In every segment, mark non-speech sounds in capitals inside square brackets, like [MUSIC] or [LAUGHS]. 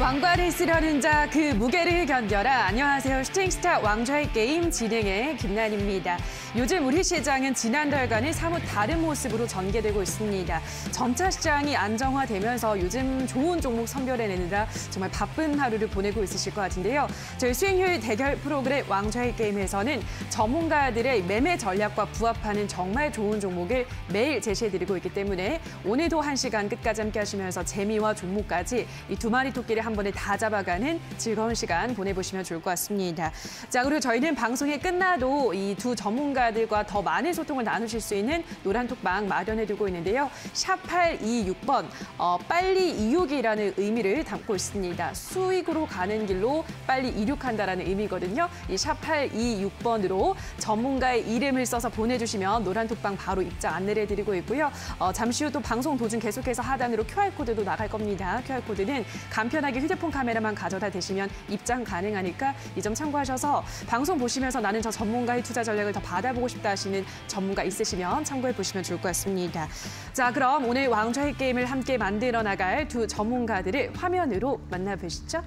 왕관을 쓰려는 자 그 무게를 견뎌라. 안녕하세요. 슈팅스타 왕좌의 게임 진행의 김난입니다. 요즘 우리 시장은 지난달과는 사뭇 다른 모습으로 전개되고 있습니다. 전차 시장이 안정화되면서 요즘 좋은 종목 선별해내느라 정말 바쁜 하루를 보내고 있으실 것 같은데요. 저희 수익률 대결 프로그램 왕좌의 게임에서는 전문가들의 매매 전략과 부합하는 정말 좋은 종목을 매일 제시해드리고 있기 때문에 오늘도 한 시간 끝까지 함께 하시면서 재미와 종목까지 이 두 마리 토끼를 한 번에 다 잡아가는 즐거운 시간 보내보시면 좋을 것 같습니다. 자, 그리고 저희는 방송이 끝나도 이 두 전문가들과 더 많은 소통을 나누실 수 있는 노란톡방 마련해두고 있는데요. 샵 826번, 어, 빨리 이륙이라는 의미를 담고 있습니다. 수익으로 가는 길로 빨리 이륙한다라는 의미거든요. 이 샵 826번으로 전문가의 이름을 써서 보내주시면 노란톡방 바로 입장 안내를 해드리고 있고요. 어, 잠시 후 또 방송 도중 계속해서 하단으로 QR코드도 나갈 겁니다. QR코드는 간편하게 휴대폰 카메라만 가져다 대시면 입장 가능하니까 이 점 참고하셔서 방송 보시면서 나는 저 전문가의 투자 전략을 더 받아보고 싶다 하시는 전문가 있으시면 참고해 보시면 좋을 것 같습니다. 자, 그럼 오늘 왕좌의 게임을 함께 만들어 나갈 두 전문가들을 화면으로 만나보시죠.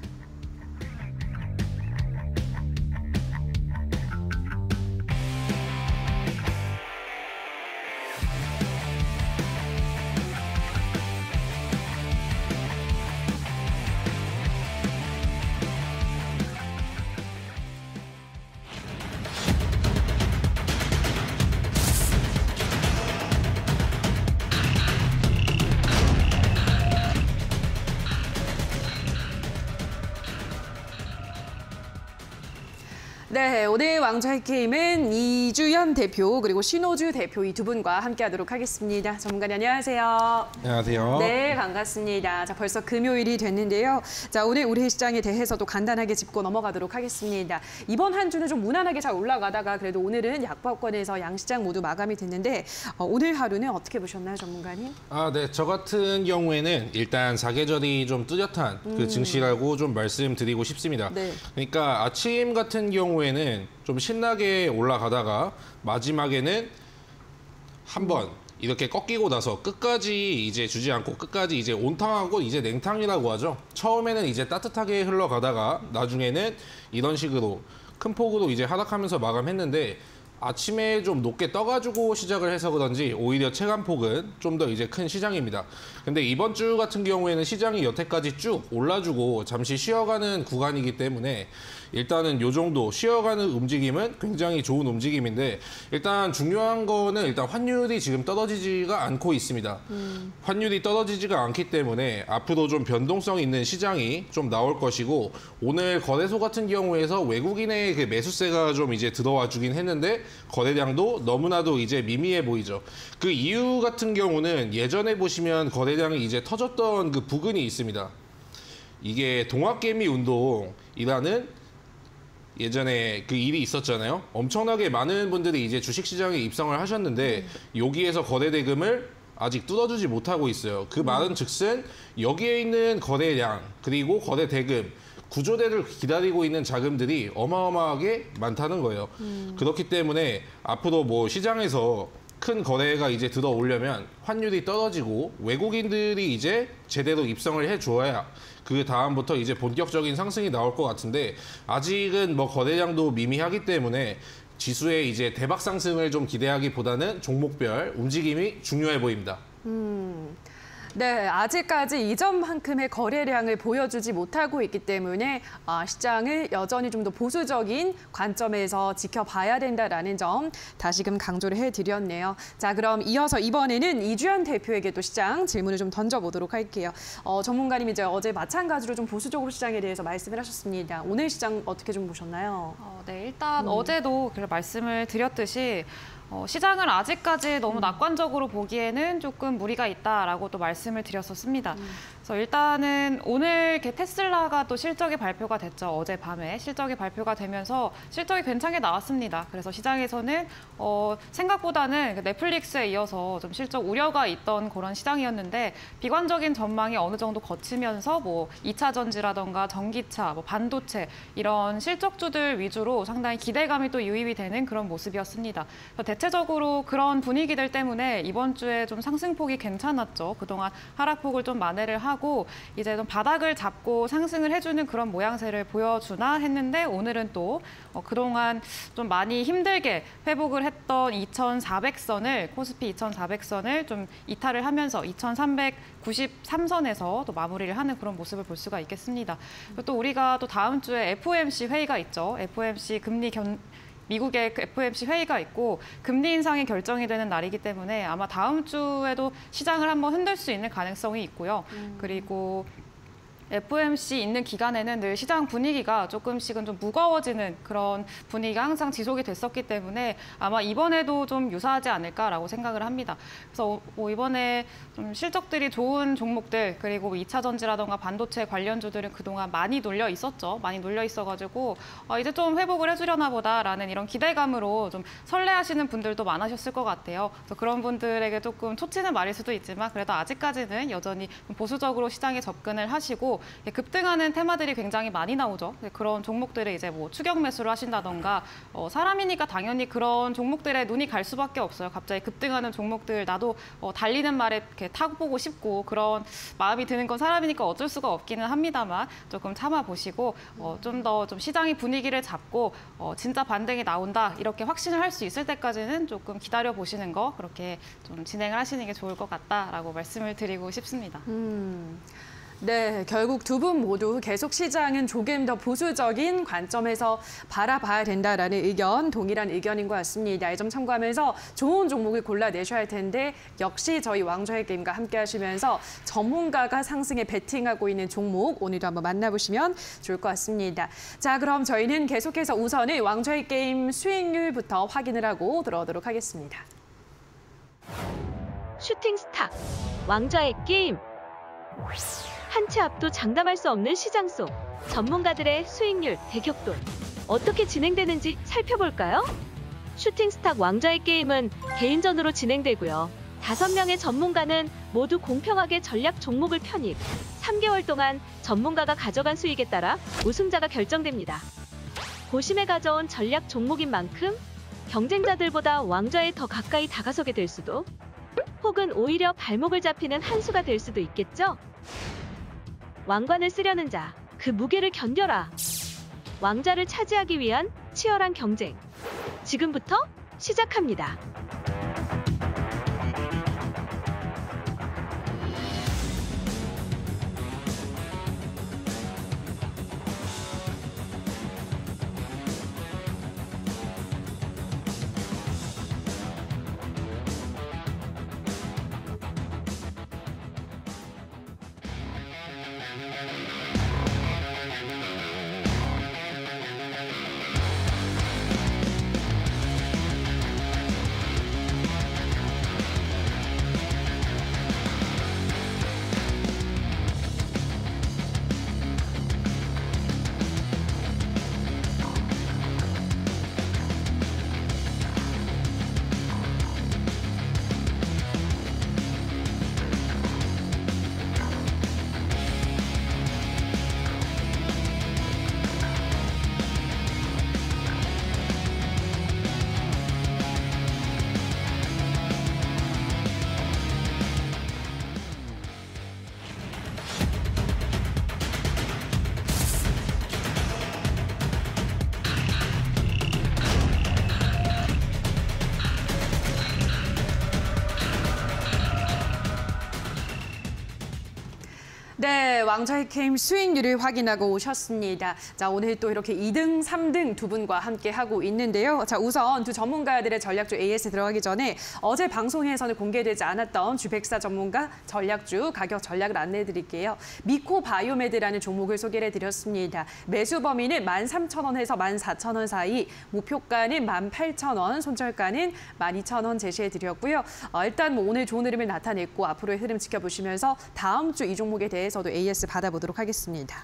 왕좌의 게임은 이주연 대표 그리고 신호주 대표 이 두 분과 함께하도록 하겠습니다. 전문가님 안녕하세요. 안녕하세요. 네, 반갑습니다. 자, 벌써 금요일이 됐는데요. 자, 오늘 우리 시장에 대해서도 간단하게 짚고 넘어가도록 하겠습니다. 이번 한 주는 좀 무난하게 잘 올라가다가 그래도 오늘은 약박권에서 양시장 모두 마감이 됐는데 어, 오늘 하루는 어떻게 보셨나요, 전문가님? 아, 네. 저 같은 경우에는 일단 사계절이 좀 뚜렷한 그 증시라고 좀 말씀드리고 싶습니다. 네. 그러니까 아침 같은 경우에는 좀 신나게 올라가다가 마지막에는 한번 이렇게 꺾이고 나서 끝까지 이제 주지 않고 끝까지 이제 온탕하고 이제 냉탕이라고 하죠. 처음에는 이제 따뜻하게 흘러가다가 나중에는 이런 식으로 큰 폭으로 이제 하락하면서 마감했는데 아침에 좀 높게 떠가지고 시작을 해서 그런지 오히려 체감폭은 좀 더 이제 큰 시장입니다. 근데 이번 주 같은 경우에는 시장이 여태까지 쭉 올라주고 잠시 쉬어가는 구간이기 때문에 일단은 요 정도 쉬어가는 움직임은 굉장히 좋은 움직임인데 일단 중요한 거는 일단 환율이 지금 떨어지지가 않고 있습니다. 환율이 떨어지지가 않기 때문에 앞으로 좀 변동성 있는 시장이 좀 나올 것이고 오늘 거래소 같은 경우에서 외국인의 그 매수세가 좀 이제 들어와 주긴 했는데 거래량도 너무나도 이제 미미해 보이죠. 그 이유 같은 경우는 예전에 보시면 거래량이 이제 터졌던 그 부근이 있습니다. 이게 동학개미 운동이라는 예전에 그 일이 있었잖아요. 엄청나게 많은 분들이 이제 주식시장에 입성을 하셨는데 여기에서 거래 대금을 아직 뚫어주지 못하고 있어요. 그 말은 즉슨 여기에 있는 거래량 그리고 거래 대금 구조대를 기다리고 있는 자금들이 어마어마하게 많다는 거예요. 그렇기 때문에 앞으로 뭐 시장에서 큰 거래가 이제 들어오려면 환율이 떨어지고 외국인들이 이제 제대로 입성을 해줘야 그 다음부터 이제 본격적인 상승이 나올 것 같은데 아직은 뭐 거래량도 미미하기 때문에 지수의 이제 대박 상승을 좀 기대하기보다는 종목별 움직임이 중요해 보입니다. 네, 아직까지 이전만큼의 거래량을 보여주지 못하고 있기 때문에 아, 시장을 여전히 좀 더 보수적인 관점에서 지켜봐야 된다라는 점 다시금 강조를 해드렸네요. 자, 그럼 이어서 이번에는 이주연 대표에게 또 시장 질문을 좀 던져보도록 할게요. 어, 전문가님 이제 어제 마찬가지로 좀 보수적으로 시장에 대해서 말씀을 하셨습니다. 오늘 시장 어떻게 좀 보셨나요? 어, 네, 일단 어제도 그 말씀을 드렸듯이 어, 시장을 아직까지 너무 낙관적으로 보기에는 조금 무리가 있다라고 또 말씀을 드렸었습니다. 그래서 일단은 오늘 이렇게 테슬라가 또 실적이 발표가 됐죠. 어젯밤에 실적이 발표가 되면서 실적이 괜찮게 나왔습니다. 그래서 시장에서는 어, 생각보다는 그 넷플릭스에 이어서 좀 실적 우려가 있던 그런 시장이었는데 비관적인 전망이 어느 정도 거치면서 뭐 2차 전지라던가 전기차, 뭐 반도체 이런 실적주들 위주로 상당히 기대감이 또 유입이 되는 그런 모습이었습니다. 대체적으로 그런 분위기들 때문에 이번 주에 좀 상승폭이 괜찮았죠. 그동안 하락폭을 좀 만회를 하고 이제 좀 바닥을 잡고 상승을 해주는 그런 모양새를 보여주나 했는데 오늘은 또 어, 그동안 좀 많이 힘들게 회복을 했던 2,400선을 코스피 2,400선을 좀 이탈을 하면서 2,393선에서 또 마무리를 하는 그런 모습을 볼 수가 있겠습니다. 또 우리가 또 다음 주에 FOMC 회의가 있죠. FOMC 금리 견 미국의 그 FOMC 회의가 있고 금리 인상이 결정이 되는 날이기 때문에 아마 다음 주에도 시장을 한번 흔들 수 있는 가능성이 있고요. 그리고 FOMC 있는 기간에는 늘 시장 분위기가 조금씩은 좀 무거워지는 그런 분위기가 항상 지속이 됐었기 때문에 아마 이번에도 좀 유사하지 않을까라고 생각을 합니다. 그래서 뭐 이번에 좀 실적들이 좋은 종목들 그리고 뭐 2차 전지라던가 반도체 관련주들은 그동안 많이 놀려 있었죠. 많이 놀려 있어가지고 어, 이제 좀 회복을 해주려나 보다라는 이런 기대감으로 좀 설레하시는 분들도 많으셨을 것 같아요. 그래서 그런 분들에게 조금 초치는 말일 수도 있지만 그래도 아직까지는 여전히 좀 보수적으로 시장에 접근을 하시고 예, 급등하는 테마들이 굉장히 많이 나오죠. 네, 그런 종목들을 이제 뭐 추격 매수를 하신다던가 어, 사람이니까 당연히 그런 종목들에 눈이 갈 수밖에 없어요. 갑자기 급등하는 종목들 나도 어, 달리는 말에 이렇게 타보고 싶고 그런 마음이 드는 건 사람이니까 어쩔 수가 없기는 합니다만 조금 참아 보시고 어, 좀더 좀 시장의 분위기를 잡고 어, 진짜 반등이 나온다 이렇게 확신을 할 수 있을 때까지는 조금 기다려 보시는 거 그렇게 좀 진행을 하시는 게 좋을 것 같다라고 말씀을 드리고 싶습니다. 음. 네, 결국 두 분 모두 계속 시장은 조금 더 보수적인 관점에서 바라봐야 된다라는 의견, 동일한 의견인 것 같습니다. 이 점 참고하면서 좋은 종목을 골라내셔야 할 텐데 역시 저희 왕좌의 게임과 함께 하시면서 전문가가 상승에 베팅하고 있는 종목 오늘도 한번 만나보시면 좋을 것 같습니다. 자, 그럼 저희는 계속해서 우선은 왕좌의 게임 수익률부터 확인을 하고 들어오도록 하겠습니다. 슈팅스탁 왕좌의 게임 한 치 앞도 장담할 수 없는 시장 속 전문가들의 수익률 대격돌 어떻게 진행되는지 살펴볼까요? 슈팅 스타 왕좌의 게임은 개인전으로 진행되고요. 다섯 명의 전문가는 모두 공평하게 전략 종목을 편입. 3개월 동안 전문가가 가져간 수익에 따라 우승자가 결정됩니다. 고심에 가져온 전략 종목인 만큼 경쟁자들보다 왕좌에 더 가까이 다가서게 될 수도 혹은 오히려 발목을 잡히는 한 수가 될 수도 있겠죠? 왕관을 쓰려는 자, 그 무게를 견뎌라. 왕자를 차지하기 위한 치열한 경쟁. 지금부터 시작합니다. 왕좌의 게임 수익률을 확인하고 오셨습니다. 자, 오늘 또 이렇게 2등, 3등 두 분과 함께 하고 있는데요. 자, 우선 두 전문가들의 전략주 AS 들어가기 전에 어제 방송에서는 공개되지 않았던 주백사 전문가 전략주 가격 전략을 안내해 드릴게요. 미코 바이오메드라는 종목을 소개를 해드렸습니다. 매수 범위는 13,000원에서 14,000원 사이, 목표가는 18,000원, 손절가는 12,000원 제시해 드렸고요. 어, 일단 뭐 오늘 좋은 흐름을 나타냈고 앞으로의 흐름 지켜보시면서 다음 주 이 종목에 대해서도 AS 받아보도록 하겠습니다.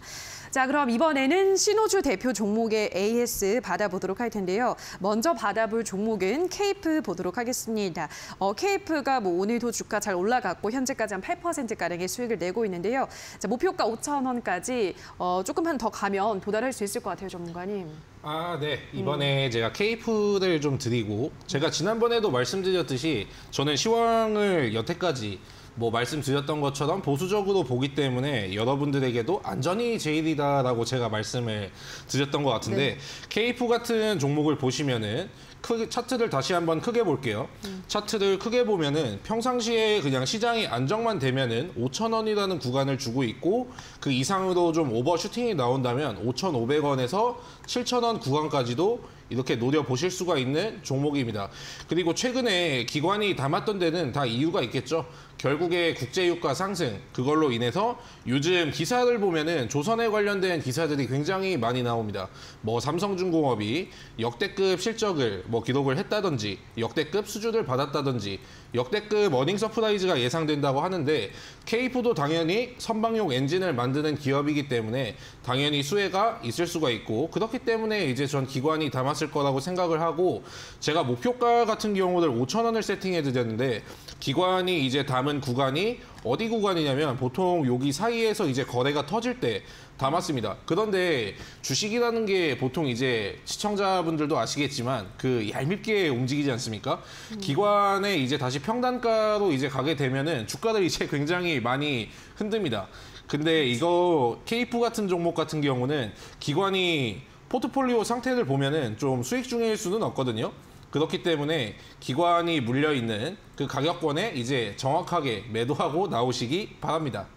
자, 그럼 이번에는 신호주 대표 종목의 AS 받아보도록 할 텐데요. 먼저 받아볼 종목은 케이프 보도록 하겠습니다. 어, 케이프가 뭐 오늘도 주가 잘 올라갔고 현재까지 한 8%가량의 수익을 내고 있는데요. 자, 목표가 5천 원까지 어, 조금만 더 가면 도달할 수 있을 것 같아요, 전문가님. 아, 네. 이번에 제가 케이프를 좀 드리고 제가 지난번에도 말씀드렸듯이 저는 시황을 여태까지 뭐 말씀드렸던 것처럼 보수적으로 보기 때문에 여러분들에게도 안전이 제일이다라고 제가 말씀을 드렸던 것 같은데 케이프 같은 종목을 보시면은 크게 차트를 다시 한번 크게 볼게요. 차트를 크게 보면은 평상시에 그냥 시장이 안정만 되면은 5천 원이라는 구간을 주고 있고 그 이상으로 좀 오버슈팅이 나온다면 5,500원에서 7천 원 구간까지도 이렇게 노려보실 수가 있는 종목입니다. 그리고 최근에 기관이 담았던 데는 다 이유가 있겠죠. 결국에 국제유가 상승 그걸로 인해서 요즘 기사를 보면은 조선에 관련된 기사들이 굉장히 많이 나옵니다. 뭐 삼성중공업이 역대급 실적을 뭐 기록을 했다든지 역대급 수주를 받았다든지 역대급 earning surprise가 예상된다고 하는데 케이프도 당연히 선박용 엔진을 만드는 기업이기 때문에 당연히 수혜가 있을 수가 있고 그렇기 때문에 이제 전 기관이 담았을 거라고 생각을 하고 제가 목표가 같은 경우를 5천 원을 세팅해 드렸는데 기관이 이제 담은 구간이 어디 구간이냐면 보통 여기 사이에서 이제 거래가 터질 때 담았습니다. 그런데 주식이라는 게 보통 이제 시청자분들도 아시겠지만 그 얄밉게 움직이지 않습니까? 기관에 이제 다시 평단가로 이제 가게 되면은 주가를 이제 [LAUGHS] 굉장히 많이 흔듭니다. 근데 이거 케이프 같은 종목 같은 경우는 기관이 포트폴리오 상태를 보면은 좀 수익 중일 수는 없거든요. 그렇기 때문에 기관이 물려 있는 그 가격권에 이제 정확하게 매도하고 나오시기 바랍니다.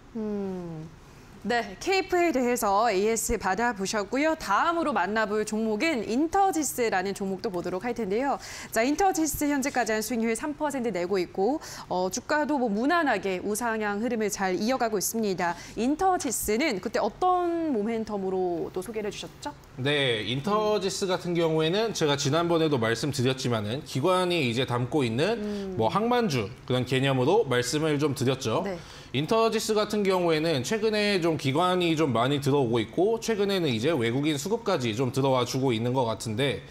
네, 케이프에 대해서 AS 받아보셨고요. 다음으로 만나볼 종목은 인터지스라는 종목도 보도록 할 텐데요. 자, 인터지스 현재까지 한 수익률 3% 내고 있고 어, 주가도 뭐 무난하게 우상향 흐름을 잘 이어가고 있습니다. 인터지스는 그때 어떤 모멘텀으로 또 소개를 해주셨죠? 네, 인터지스 같은 경우에는 제가 지난번에도 말씀드렸지만은 기관이 이제 담고 있는 뭐 항만주 그런 개념으로 말씀을 좀 드렸죠. 네. 인터지스 같은 경우에는 최근에 좀 기관이 좀 많이 들어오고 있고 최근에는 이제 외국인 수급까지 좀 들어와 주고 있는 것 같은데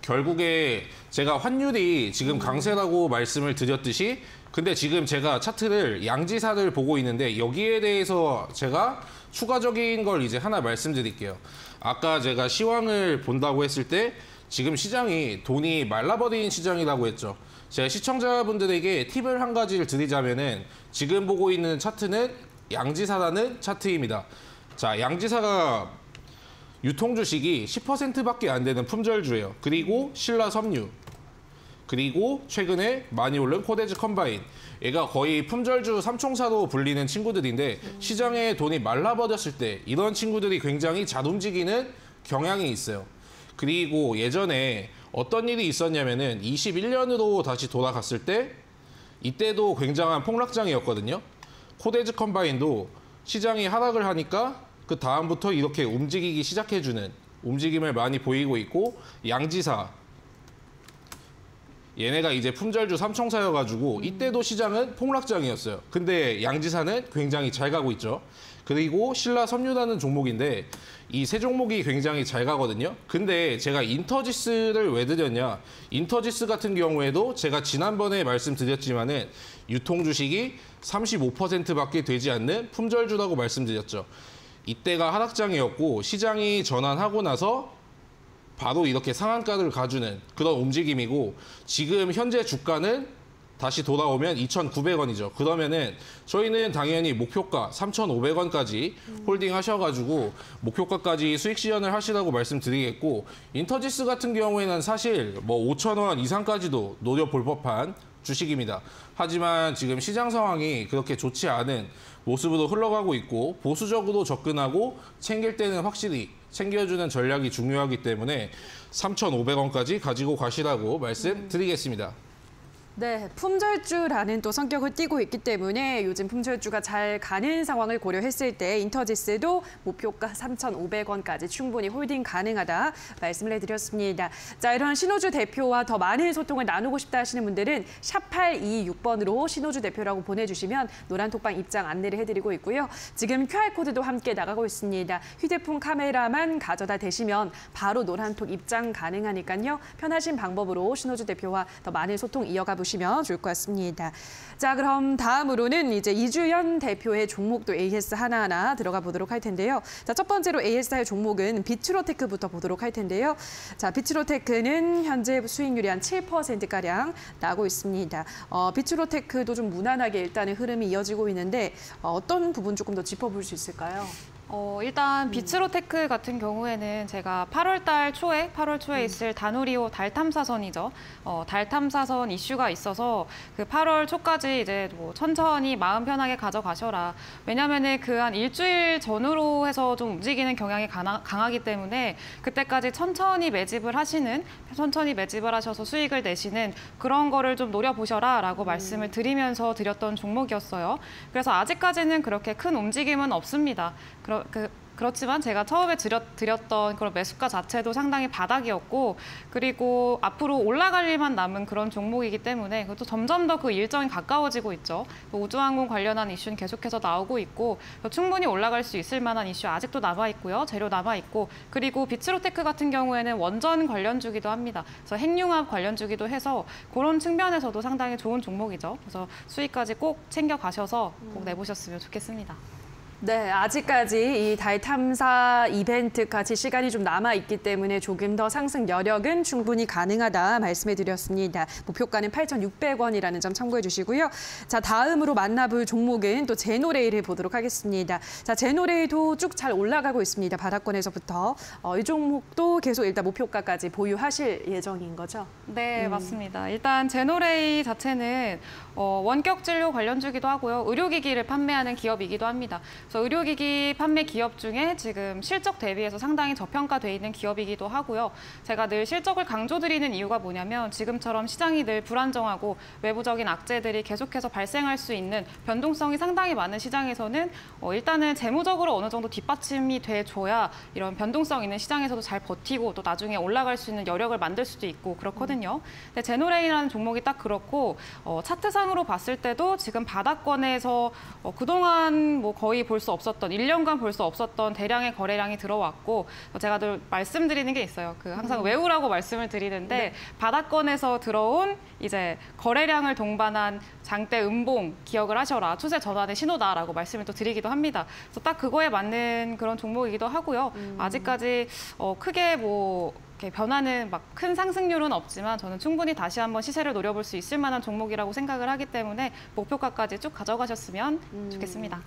결국에 제가 환율이 지금 강세라고 말씀을 드렸듯이 근데 지금 제가 차트를 양지사를 보고 있는데 여기에 대해서 제가 추가적인 걸 이제 하나 말씀드릴게요. 아까 제가 시황을 본다고 했을 때 지금 시장이 돈이 말라버린 시장이라고 했죠. 제가 시청자분들에게 팁을 한 가지를 드리자면은 지금 보고 있는 차트는 양지사라는 차트입니다. 자, 양지사가 유통 주식이 10%밖에 안 되는 품절주예요. 그리고 신라 섬유. 그리고 최근에 많이 오른 코데즈 컴바인. 얘가 거의 품절주 삼총사로 불리는 친구들인데 시장에 돈이 말라버렸을 때 이런 친구들이 굉장히 잘 움직이는 경향이 있어요. 그리고 예전에 어떤 일이 있었냐면은 21년으로 다시 돌아갔을 때 이때도 굉장한 폭락장이었거든요. 코데즈 컴바인도 시장이 하락을 하니까 그 다음부터 이렇게 움직이기 시작해주는 움직임을 많이 보이고 있고 양지사 얘네가 이제 품절주 삼총사여가지고 이때도 시장은 폭락장이었어요. 근데 양지사는 굉장히 잘 가고 있죠. 그리고 신라 섬유라는 종목인데 이 세 종목이 굉장히 잘 가거든요. 근데 제가 인터지스를 왜 드렸냐? 인터지스 같은 경우에도 제가 지난번에 말씀드렸지만은 유통 주식이 35%밖에 되지 않는 품절주라고 말씀드렸죠. 이때가 하락장이었고 시장이 전환하고 나서 바로 이렇게 상한가를 가주는 그런 움직임이고 지금 현재 주가는 다시 돌아오면 2,900원이죠. 그러면은 저희는 당연히 목표가 3,500원까지 holding 하셔가지고 목표가까지 수익 실현을 하시라고 말씀드리겠고 인터지스 같은 경우에는 사실 뭐 5,000원 이상까지도 노려볼 법한 주식입니다. 하지만 지금 시장 상황이 그렇게 좋지 않은 모습으로 흘러가고 있고 보수적으로 접근하고 챙길 때는 확실히 챙겨주는 전략이 중요하기 때문에 3,500원까지 가지고 가시라고 말씀드리겠습니다. 네, 품절주라는 또 성격을 띠고 있기 때문에 요즘 품절주가 잘 가는 상황을 고려했을 때 인터지스도 목표가 3,500원까지 충분히 holding 가능하다 말씀을 해드렸습니다. 자, 이런 신호주 대표와 더 많은 소통을 나누고 싶다 하시는 분들은 샵 826번으로 신호주 대표라고 보내주시면 노란톡방 입장 안내를 해드리고 있고요. 지금 QR코드도 함께 나가고 있습니다. 휴대폰 카메라만 가져다 대시면 바로 노란톡 입장 가능하니까요. 편하신 방법으로 신호주 대표와 더 많은 소통 이어가 알아보시면 좋을 것 같습니다. 자, 그럼 다음으로는 이제 이주연 대표의 종목도 AS 하나하나 들어가 보도록 할 텐데요. 자, 첫 번째로 AS의 종목은 비트로테크부터 보도록 할 텐데요. 자, 비트로테크는 현재 수익률이 한 7%가량 나고 있습니다. 어, 비트로테크도 좀 무난하게 일단은 흐름이 이어지고 있는데 어, 어떤 부분 조금 더 짚어볼 수 있을까요? 어, 일단 비츠로테크 같은 경우에는 제가 8월 달 초에 8월 초에 있을 다누리호 달 탐사선이죠. 어, 달 탐사선 이슈가 있어서 그 8월 초까지 이제 뭐 천천히 마음 편하게 가져가셔라. 왜냐면은 그 한 일주일 전후로 해서 좀 움직이는 경향이 강하, 강하기 때문에 그때까지 천천히 매집을 하시는 천천히 매집을 하셔서 수익을 내시는 그런 거를 좀 노려보셔라라고 말씀을 드리면서 드렸던 종목이었어요. 그래서 아직까지는 그렇게 큰 움직임은 없습니다. 그러, 그, 그렇지만 제가 처음에 드렸, 드렸 던 그런 매수가 자체도 상당히 바닥이었고 그리고 앞으로 올라갈 일만 남은 그런 종목이기 때문에 그것도 점점 더 그 일정이 가까워지고 있죠. 뭐 우주항공 관련한 이슈는 계속해서 나오고 있고 충분히 올라갈 수 있을 만한 이슈 아직도 남아 있고요. 재료 남아 있고 그리고 비츠로테크 같은 경우에는 원전 관련주기도 합니다. 그래서 핵융합 관련주기도 해서 그런 측면에서도 상당히 좋은 종목이죠. 그래서 수익까지 꼭 챙겨 가셔서 꼭 내보셨으면 좋겠습니다. 네, 아직까지 이 달 탐사 이벤트까지 시간이 좀 남아 있기 때문에 조금 더 상승 여력은 충분히 가능하다 말씀해 드렸습니다. 목표가는 8,600원이라는 점 참고해 주시고요. 자, 다음으로 만나볼 종목은 또 제노레일을 보도록 하겠습니다. 자, 제노레일도 쭉 잘 올라가고 있습니다. 바닥권에서부터. 어, 이 종목도 계속 일단 목표가까지 보유하실 예정인 거죠? 네, 맞습니다. 일단 제노레이 자체는 어, 원격 진료 관련주기도 하고요. 의료기기를 판매하는 기업이기도 합니다. 그래서 의료기기 판매 기업 중에 지금 실적 대비해서 상당히 저평가돼 있는 기업이기도 하고요. 제가 늘 실적을 강조드리는 이유가 뭐냐면 지금처럼 시장이 늘 불안정하고 외부적인 악재들이 계속해서 발생할 수 있는 변동성이 상당히 많은 시장에서는 어, 일단은 재무적으로 어느 정도 뒷받침이 돼줘야 이런 변동성 있는 시장에서도 잘 버티고 또 나중에 올라갈 수 있는 여력을 만들 수도 있고 그렇거든요. 근데 제노레이라는 종목이 딱 그렇고 어, 차트상 으로 봤을 때도 지금 바닥권에서 어, 그동안 뭐 거의 볼 수 없었던 1년간 볼 수 없었던 대량의 거래량이 들어왔고 어, 제가 늘 말씀드리는 게 있어요. 그 항상 외우라고 말씀을 드리는데 바닥권에서 들어온 이제 거래량을 동반한 장대 음봉 기억을 하셔라. 추세 전환의 신호다라고 말씀을 또 드리기도 합니다. 그래서 딱 그거에 맞는 그런 종목이기도 하고요. 아직까지 어, 크게 뭐 변화는 막 큰 상승률은 없지만 저는 충분히 다시 한번 시세를 노려볼 수 있을 만한 종목이라고 생각을 하기 때문에 목표가까지 쭉 가져가셨으면 좋겠습니다.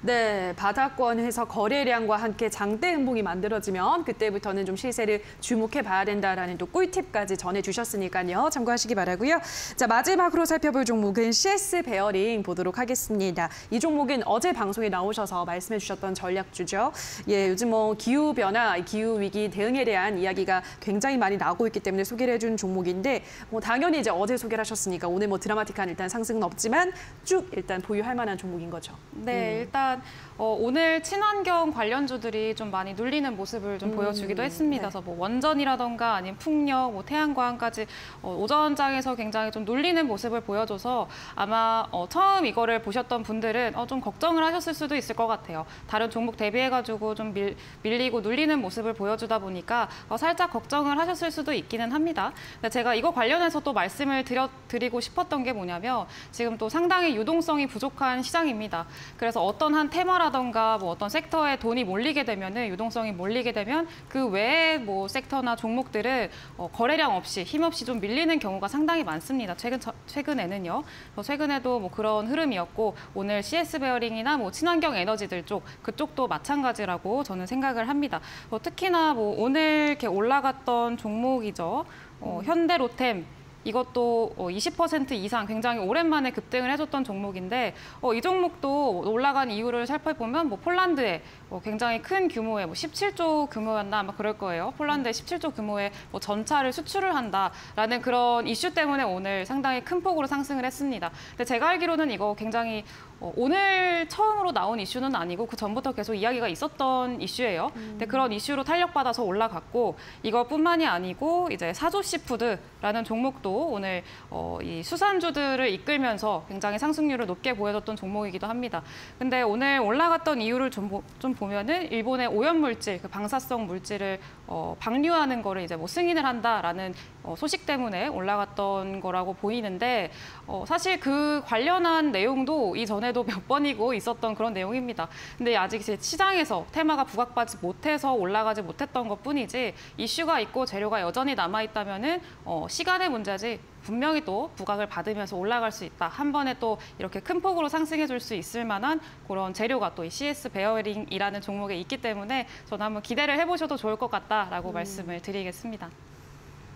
네, 바닥권에서 거래량과 함께 장대 음봉이 만들어지면 그때부터는 좀 시세를 주목해 봐야 된다라는 또 꿀팁까지 전해 주셨으니까요. 참고하시기 바라고요. 자, 마지막으로 살펴볼 종목은 CS 베어링 보도록 하겠습니다. 이 종목은 어제 방송에 나오셔서 말씀해 주셨던 전략주죠. 예, 요즘 뭐 기후 변화, 기후 위기 대응에 대한 이야기가 굉장히 많이 나오고 있기 때문에 소개를 해준 종목인데 뭐 당연히 이제 어제 소개를 하셨으니까 오늘 뭐 드라마틱한 일단 상승은 없지만 쭉 일단 보유할 만한 종목인 거죠. 네, 일단 god. 어, 오늘 친환경 관련주들이 좀 많이 눌리는 모습을 좀 보여주기도 했습니다. 네. 그래서 뭐 원전이라던가 아니면 풍력, 뭐 태양광까지 어, 오전장에서 굉장히 좀 눌리는 모습을 보여줘서 아마 어, 처음 이거를 보셨던 분들은 어, 좀 걱정을 하셨을 수도 있을 것 같아요. 다른 종목 대비해가지고 좀 밀, 밀리고 눌리는 모습을 보여주다 보니까 어, 살짝 걱정을 하셨을 수도 있기는 합니다. 근데 제가 이거 관련해서 또 말씀을 드려, 드리고 싶었던 게 뭐냐면 지금 또 상당히 유동성이 부족한 시장입니다. 그래서 어떤 한 테마라 던가 뭐 어떤 섹터에 돈이 몰리게 되면은 유동성이 몰리게 되면 그 외에 뭐 섹터나 종목들은 어, 거래량 없이 힘없이 좀 밀리는 경우가 상당히 많습니다. 최근 저- 최근에는요. 어, 최근에도 뭐 그런 흐름이었고 오늘 CS 베어링이나 뭐 친환경 에너지들 쪽 그쪽도 마찬가지라고 저는 생각을 합니다. 어, 특히나 뭐 오늘 이렇게 올라갔던 종목이죠. 어, 현대로템 이것도 어, 20% 이상 굉장히 오랜만에 급등을 해줬던 종목인데 어, 이 종목도 올라간 이유를 살펴보면 뭐 폴란드에 어, 굉장히 큰 규모의 뭐 17조 규모였나 아마 그럴 거예요. 폴란드에 17조 규모의 뭐 전차를 수출을 한다라는 그런 이슈 때문에 오늘 상당히 큰 폭으로 상승을 했습니다. 근데 제가 알기로는 이거 굉장히 어, 오늘 처음으로 나온 이슈는 아니고 그 전부터 계속 이야기가 있었던 이슈예요. 근데 그런 이슈로 탄력받아서 올라갔고 이것뿐만이 아니고 이제 사조시푸드라는 종목도 오늘 어, 이 수산주들을 이끌면서 굉장히 상승률을 높게 보여줬던 종목이기도 합니다. 근데 오늘 올라갔던 이유를 좀, 보, 좀 보면은 일본의 오염 물질, 그 방사성 물질을 어, 방류하는 거를 이제 뭐 승인을 한다라는 어, 소식 때문에 올라갔던 거라고 보이는데 어, 사실 그 관련한 내용도 이전에도 [LAUGHS] 몇 번이고 있었던 그런 내용입니다. 근데 아직 시장에서 테마가 부각받지 못해서 올라가지 못했던 것 뿐이지 이슈가 있고 재료가 여전히 남아 있다면은 어, 시간의 문제지 분명히 또 부각을 받으면서 올라갈 수 있다. 한 번에 또 이렇게 큰 폭으로 상승해 줄 수 있을 만한 그런 재료가 또 이 CS 베어링이라는 종목에 있기 때문에 저는 한번 기대를 해보셔도 좋을 것 같다라고 음. 말씀을 드리겠습니다.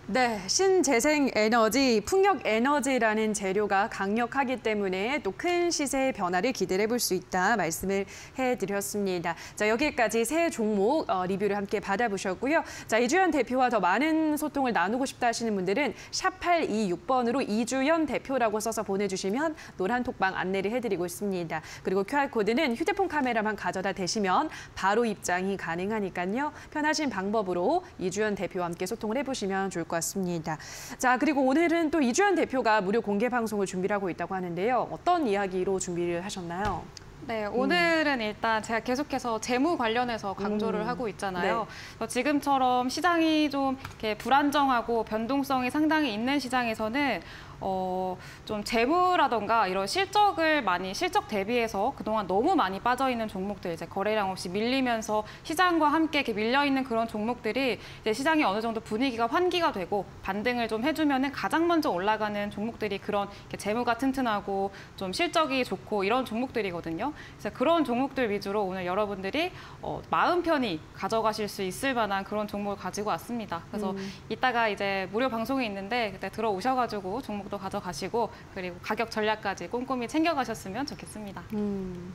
네, 신재생 에너지, 풍력 에너지라는 재료가 강력하기 때문에 또 큰 시세의 변화를 기대해 볼 수 있다 말씀을 해드렸습니다. 자, 여기까지 새 종목 어, 리뷰를 함께 받아보셨고요. 자, 이주연 대표와 더 많은 소통을 나누고 싶다 하시는 분들은 샵 826번으로 이주연 대표라고 써서 보내주시면 노란 톡방 안내를 해드리고 있습니다. 그리고 QR코드는 휴대폰 카메라만 가져다 대시면 바로 입장이 가능하니까요. 편하신 방법으로 이주연 대표와 함께 소통을 해보시면 좋을 것 같습니다. 같습니다. 자, 그리고 오늘은 또 이주연 대표가 무료 공개 방송을 준비를 하고 있다고 하는데요. 어떤 이야기로 준비를 하셨나요? 네, 오늘은 음. 일단 제가 계속해서 재무 관련해서 강조를 음. 하고 있잖아요. 네. 지금처럼 시장이 좀 이렇게 불안정하고 변동성이 상당히 있는 시장에서는 어, 좀 재무라던가 이런 실적을 많이 실적 대비해서 그동안 너무 많이 빠져 있는 종목들 이제 거래량 없이 밀리면서 시장과 함께 이렇게 밀려 있는 그런 종목들이 이제 시장이 어느 정도 분위기가 환기가 되고 반등을 좀 해주면은 가장 먼저 올라가는 종목들이 그런 재무가 튼튼하고 좀 실적이 좋고 이런 종목들이거든요. 그래서 그런 종목들 위주로 오늘 여러분들이 어, 마음 편히 가져가실 수 있을 만한 그런 종목을 가지고 왔습니다. 그래서 음. 이따가 이제 무료 방송이 있는데 그때 들어오셔가지고 종목 가져가시고 그리고 가격 전략까지 꼼꼼히 챙겨가셨으면 좋겠습니다. 음.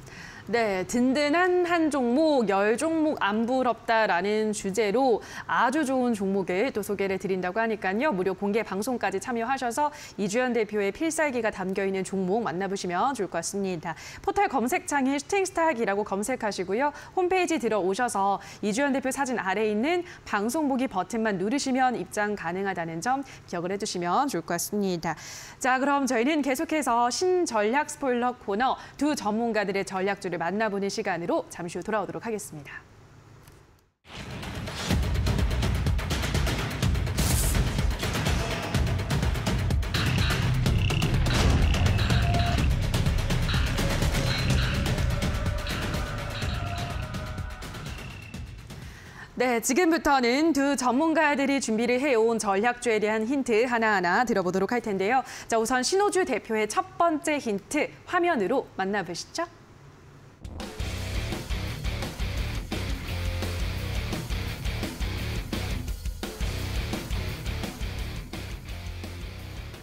네, 든든한 한 종목, 열 종목 안 부럽다라는 주제로 아주 좋은 종목을 또 소개를 드린다고 하니까요. 무료 공개 방송까지 참여하셔서 이주연 대표의 필살기가 담겨 있는 종목 만나보시면 좋을 것 같습니다. 포털 검색창에 슈팅스타기라고 검색하시고요. 홈페이지 들어오셔서 이주연 대표 사진 아래에 있는 방송 보기 버튼만 누르시면 입장 가능하다는 점 기억을 해주시면 좋을 것 같습니다. 자, 그럼 저희는 계속해서 신전략 스포일러 코너 두 전문가들의 전략주를 만나보는 시간으로 잠시 후 돌아오도록 하겠습니다. 네, 지금부터는 두 전문가들이 준비를 해온 전략주에 대한 힌트 하나하나 들어보도록 할 텐데요. 자, 우선 신호주 대표의 첫 번째 힌트 화면으로 만나보시죠.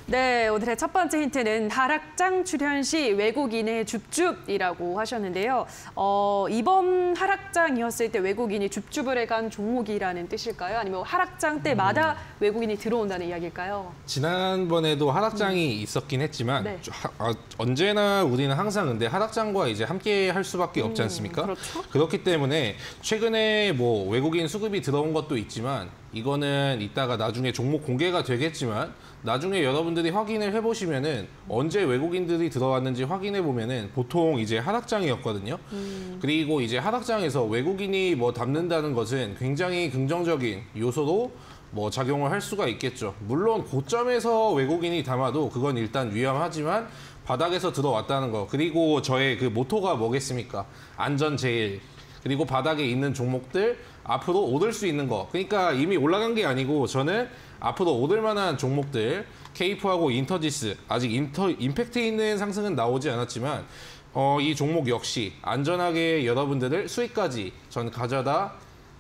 네, 오늘의 첫 번째 힌트는 하락장 출현 시 외국인의 줍줍이라고 하셨는데요. 어, 이번 하락장이었을 때 외국인이 줍줍을 해간 종목이라는 뜻일까요? 아니면 하락장 때마다 음. 외국인이 들어온다는 이야기일까요? 지난번에도 하락장이 음. 있었긴 했지만 네. 아, 언제나 우리는 항상 근데 하락장과 이제 함께 할 수밖에 없지 음, 않습니까? 음, 그렇죠? 그렇기 때문에 최근에 뭐 외국인 수급이 들어온 것도 있지만 이거는 이따가 나중에 종목 공개가 되겠지만 나중에 여러분들이 확인을 해보시면은 언제 외국인들이 들어왔는지 확인해 보면은 보통 이제 하락장이었거든요. 음. 그리고 이제 하락장에서 외국인이 뭐 담는다는 것은 굉장히 긍정적인 요소로 뭐 작용을 할 수가 있겠죠. 물론 고점에서 외국인이 담아도 그건 일단 위험하지만 바닥에서 들어왔다는 거 그리고 저의 그 모토가 뭐겠습니까? 안전 제일 그리고 바닥에 있는 종목들 앞으로 오를 수 있는 거. 그러니까 이미 올라간 게 아니고 저는 앞으로 오를 만한 종목들 케이프하고 인터지스 아직 인터, 임팩트 있는 상승은 나오지 않았지만 어, 이 종목 역시 안전하게 여러분들을 수익까지 전 가져다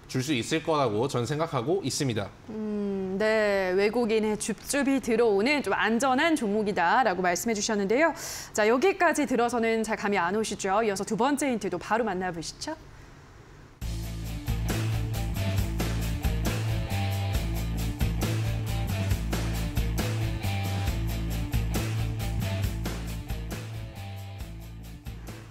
줄 수 있을 거라고 전 생각하고 있습니다. 음, 네. 외국인의 줍줍이 들어오는 좀 안전한 종목이다라고 말씀해 주셨는데요. 자, 여기까지 들어서는 잘 감이 안 오시죠? 이어서 두 번째 힌트도 바로 만나보시죠.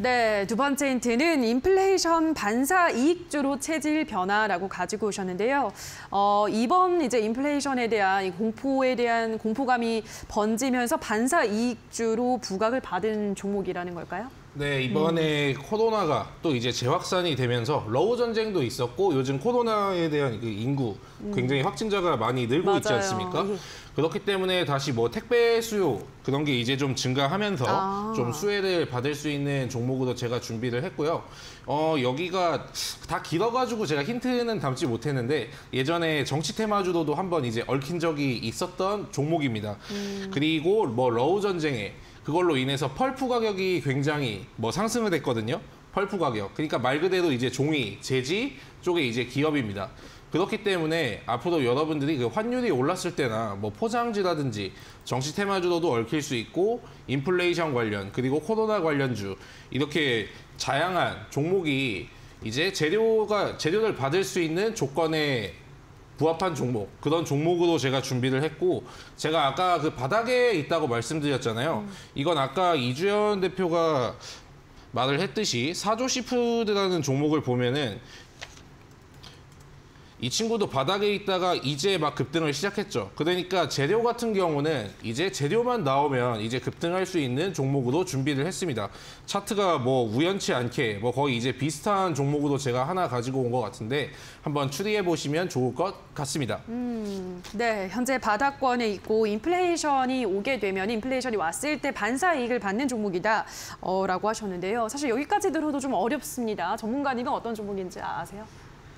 네, 두 번째 힌트는 인플레이션 반사 이익주로 체질 변화라고 가지고 오셨는데요. 어, 이번 이제 인플레이션에 대한 이 공포에 대한 공포감이 번지면서 반사 이익주로 부각을 받은 종목이라는 걸까요? 네, 이번에 코로나가 또 이제 재확산이 되면서 러우 전쟁도 있었고 요즘 코로나에 대한 그 인구 굉장히 확진자가 많이 늘고 있지 맞아요. 않습니까? 예. 그렇기 때문에 다시 뭐 택배 수요 그런 게 이제 좀 증가하면서 아. 좀 수혜를 받을 수 있는 종목으로 제가 준비를 했고요. 어, 여기가 다 길어가지고 제가 힌트는 담지 못했는데 예전에 정치 테마주로도 한번 이제 얽힌 적이 있었던 종목입니다. 그리고 뭐 러우 전쟁에 그걸로 인해서 펄프 가격이 굉장히 뭐 상승을 했거든요. 펄프 가격. 그러니까 말 그대로 이제 종이, 재지 쪽에 이제 기업입니다. 그렇기 때문에 앞으로 여러분들이 그 환율이 올랐을 때나 뭐 포장지라든지 정치 테마주로도 얽힐 수 있고 인플레이션 관련 그리고 코로나 관련주 이렇게 다양한 종목이 이제 재료가 재료를 받을 수 있는 조건에 부합한 종목 그런 종목으로 제가 준비를 했고 제가 아까 그 바닥에 있다고 말씀드렸잖아요. 이건 아까 이주연 대표가 말을 했듯이 사조 시푸드라는 종목을 보면은 이 친구도 바닥에 있다가 이제 막 급등을 시작했죠. 그러니까 재료 같은 경우는 이제 재료만 나오면 이제 급등할 수 있는 종목으로 준비를 했습니다. 차트가 뭐 우연치 않게 뭐 거의 이제 비슷한 종목으로 제가 하나 가지고 온 것 같은데 한번 추리해 보시면 좋을 것 같습니다. 네, 현재 바닥권에 있고 인플레이션이 오게 되면 인플레이션이 왔을 때 반사 이익을 받는 종목이다 어, 라고 하셨는데요. 사실 여기까지 들어도 좀 어렵습니다. 전문가님은 어떤 종목인지 아세요?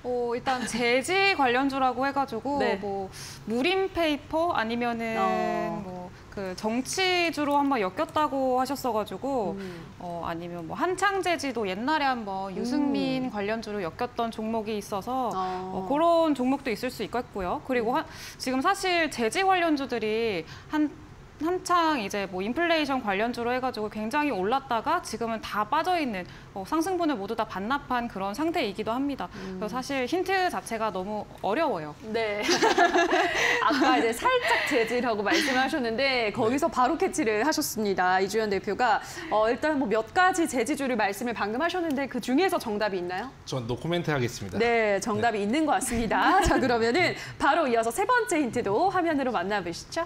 어, 일단 제지 관련주라고 해가지고 네. 뭐 무림 페이퍼 아니면은 어. 뭐 그 정치주로 한번 엮였다고 하셨어가지고 음. 어 아니면 뭐 한창제지도 옛날에 한번 유승민 관련주로 엮였던 종목이 있어서 음. 어. 어, 그런 종목도 있을 수 있겠고요. 그리고 한, 지금 사실 재지 관련주들이 한 한창 이제 뭐 인플레이션 관련주로 해가지고 굉장히 올랐다가 지금은 다 빠져 있는 어, 상승분을 모두 다 반납한 그런 상태이기도 합니다. 그래서 사실 힌트 자체가 너무 어려워요. 네. [LAUGHS] 아까 이제 살짝 재질하고 말씀하셨는데 거기서 바로 캐치를 하셨습니다. 이주연 대표가 어, 일단 뭐 몇 가지 재지주를 말씀을 방금 하셨는데 그 중에서 정답이 있나요? 전 노코멘트 하겠습니다. 네, 정답이 있는 것 같습니다. 자, 그러면은 바로 이어서 세 번째 힌트도 화면으로 만나보시죠.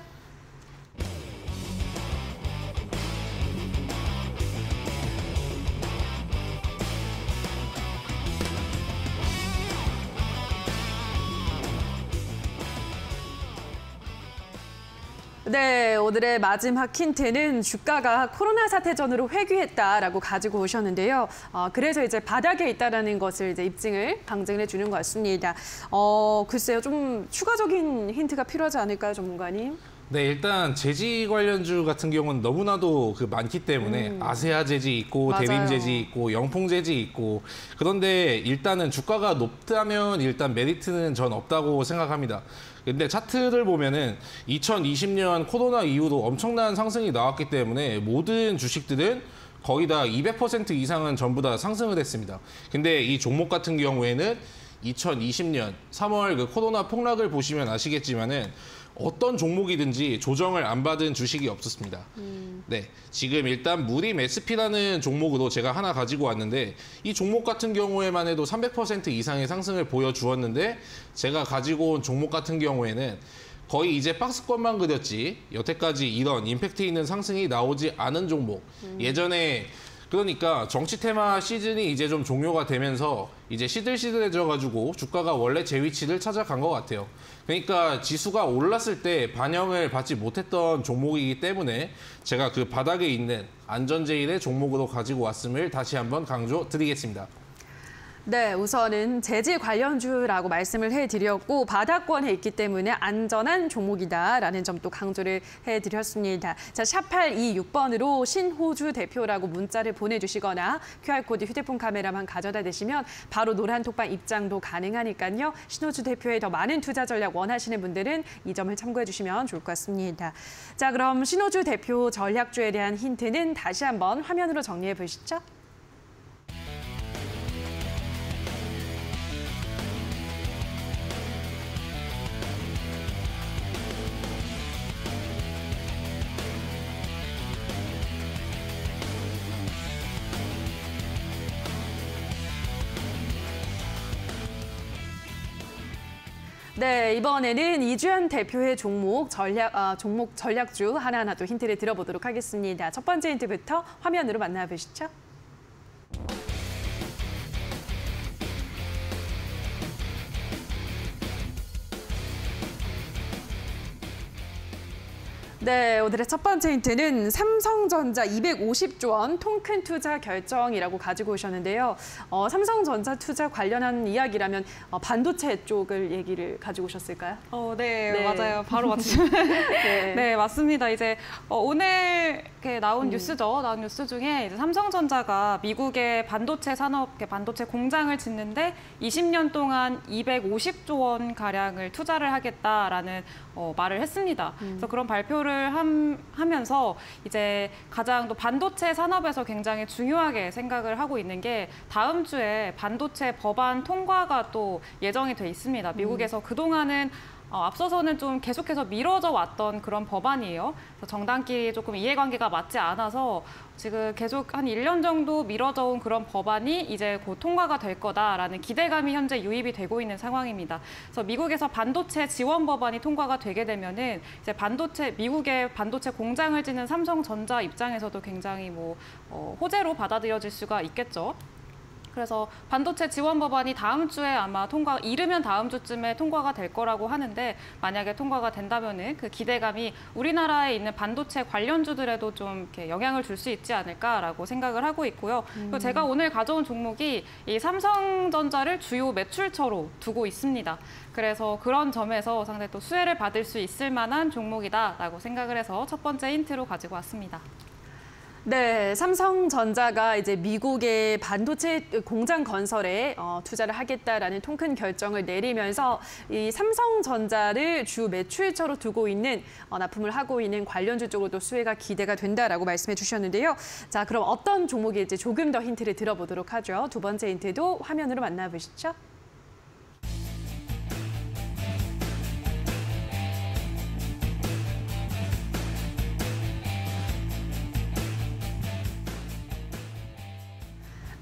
네, 오늘의 마지막 힌트는 주가가 코로나 사태 전으로 회귀했다라고 가지고 오셨는데요. 어, 그래서 이제 바닥에 있다라는 것을 이제 입증을 강증을 해주는 것 같습니다. 어, 글쎄요, 좀 추가적인 힌트가 필요하지 않을까요, 전문가님? 네, 일단 재지 관련주 같은 경우는 너무나도 그 많기 때문에 아세아 재지 있고 음. 맞아요. 대림 재지 있고 영풍 재지 있고 그런데 일단은 주가가 높다면 일단 메리트는 전 없다고 생각합니다. 근데 차트를 보면은 2020년 코로나 이후로 엄청난 상승이 나왔기 때문에 모든 주식들은 거의 다 200% 이상은 전부 다 상승을 했습니다. 근데 이 종목 같은 경우에는 2020년 3월 그 코로나 폭락을 보시면 아시겠지만은 어떤 종목이든지 조정을 안 받은 주식이 없었습니다. 네, 지금 일단 무림 SP라는 종목으로 제가 하나 가지고 왔는데 이 종목 같은 경우에만 해도 300% 이상의 상승을 보여주었는데 제가 가지고 온 종목 같은 경우에는 거의 이제 박스권만 그렸지 여태까지 이런 임팩트 있는 상승이 나오지 않은 종목 예전에 그러니까 정치 테마 시즌이 이제 좀 종료가 되면서 이제 시들시들해져가지고 주가가 원래 제 위치를 찾아간 것 같아요. 그러니까 지수가 올랐을 때 반영을 받지 못했던 종목이기 때문에 제가 그 바닥에 있는 안전제일의 종목으로 가지고 왔음을 다시 한번 강조드리겠습니다. 네, 우선은 재질 관련주라고 말씀을 해드렸고 바닥권에 있기 때문에 안전한 종목이다라는 점도 강조를 해드렸습니다. 자, 샵826번으로 신호주 대표라고 문자를 보내주시거나 QR코드 휴대폰 카메라만 가져다 대시면 바로 노란 톡방 입장도 가능하니까요. 신호주 대표의 더 많은 투자 전략 원하시는 분들은 이 점을 참고해 주시면 좋을 것 같습니다. 자, 그럼 신호주 대표 전략주에 대한 힌트는 다시 한번 화면으로 정리해 보시죠. 네, 이번에는 이주연 대표의 종목 전략 아, 종목 전략주 하나하나 또 힌트를 들어보도록 하겠습니다. 첫 번째 힌트부터 화면으로 만나보시죠. 네, 오늘의 첫 번째 힌트는 삼성전자 250조 원 통큰 투자 결정이라고 가지고 오셨는데요. 어, 삼성전자 투자 관련한 이야기라면 어, 반도체 쪽을 얘기를 가지고 오셨을까요? 어, 네, 네. 맞아요. 바로 [LAUGHS] 맞추 네. 네, 맞습니다. 이제 어, 오늘 이렇게 나온 뉴스죠. 나온 뉴스 중에 이제 삼성전자가 미국의 반도체 산업, 반도체 공장을 짓는데 20년 동안 250조 원 가량을 투자를 하겠다라는 어, 말을 했습니다. 그래서 그런 발표를 함, 하면서 이제 가장 또 반도체 산업에서 굉장히 중요하게 생각을 하고 있는 게 다음 주에 반도체 법안 통과가 또 예정이 돼 있습니다. 미국에서 그동안은 어, 앞서서는 좀 계속해서 미뤄져 왔던 그런 법안이에요. 정당끼리 조금 이해관계가 맞지 않아서 지금 계속 한 1년 정도 미뤄져 온 그런 법안이 이제 곧 통과가 될 거다라는 기대감이 현재 유입이 되고 있는 상황입니다. 그래서 미국에서 반도체 지원 법안이 통과가 되게 되면은 이제 반도체 미국의 반도체 공장을 짓는 삼성전자 입장에서도 굉장히 뭐 어, 호재로 받아들여질 수가 있겠죠. 그래서 반도체 지원 법안이 다음 주에 아마 통과 이르면 다음 주쯤에 통과가 될 거라고 하는데 만약에 통과가 된다면은 그 기대감이 우리나라에 있는 반도체 관련주들에도 좀 이렇게 영향을 줄 수 있지 않을까라고 생각을 하고 있고요. 그리고 제가 오늘 가져온 종목이 이 삼성전자를 주요 매출처로 두고 있습니다. 그래서 그런 점에서 상당히 또 수혜를 받을 수 있을 만한 종목이다라고 생각을 해서 첫 번째 힌트로 가지고 왔습니다. 네, 삼성전자가 이제 미국의 반도체 공장 건설에 어, 투자를 하겠다라는 통큰 결정을 내리면서 이 삼성전자를 주 매출처로 두고 있는 어, 납품을 하고 있는 관련주 쪽으로도 수혜가 기대가 된다라고 말씀해 주셨는데요. 자, 그럼 어떤 종목일지 조금 더 힌트를 들어보도록 하죠. 두 번째 힌트도 화면으로 만나보시죠.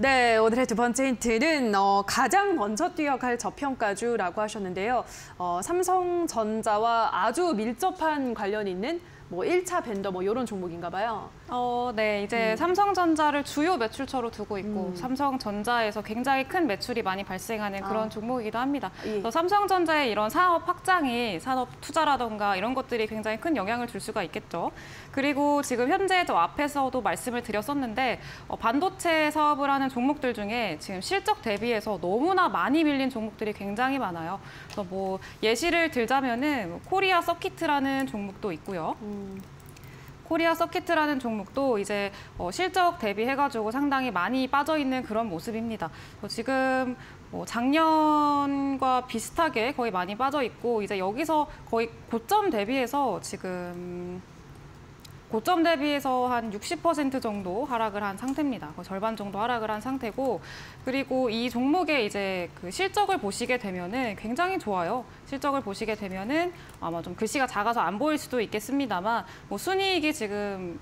네, 오늘의 두 번째 힌트는 어, 가장 먼저 뛰어갈 저평가주라고 하셨는데요. 어, 삼성전자와 아주 밀접한 관련이 있는 뭐 1차 벤더 뭐 이런 종목인가 봐요. 어, 네. 이제 삼성전자를 주요 매출처로 두고 있고 음. 삼성전자에서 굉장히 큰 매출이 많이 발생하는 그런 아. 종목이기도 합니다. 예. 그래서 삼성전자의 이런 사업 확장이 산업 투자라던가 이런 것들이 굉장히 큰 영향을 줄 수가 있겠죠. 그리고 지금 현재 저 앞에서도 말씀을 드렸었는데 어, 반도체 사업을 하는 종목들 중에 지금 실적 대비해서 너무나 많이 밀린 종목들이 굉장히 많아요. 그래서 뭐 예시를 들자면은 뭐 코리아 서키트라는 종목도 있고요. 코리아 서키트라는 종목도 이제 어, 실적 대비해가지고 상당히 많이 빠져 있는 그런 모습입니다. 어, 지금 뭐 작년과 비슷하게 거의 많이 빠져 있고 이제 여기서 거의 고점 대비해서 지금 고점 대비해서 한 60% 정도 하락을 한 상태입니다. 거의 절반 정도 하락을 한 상태고 그리고 이 종목의 이제 그 실적을 보시게 되면은 굉장히 좋아요. 실적을 보시게 되면은 아마 좀 글씨가 작아서 안 보일 수도 있겠습니다만 뭐 순이익이 지금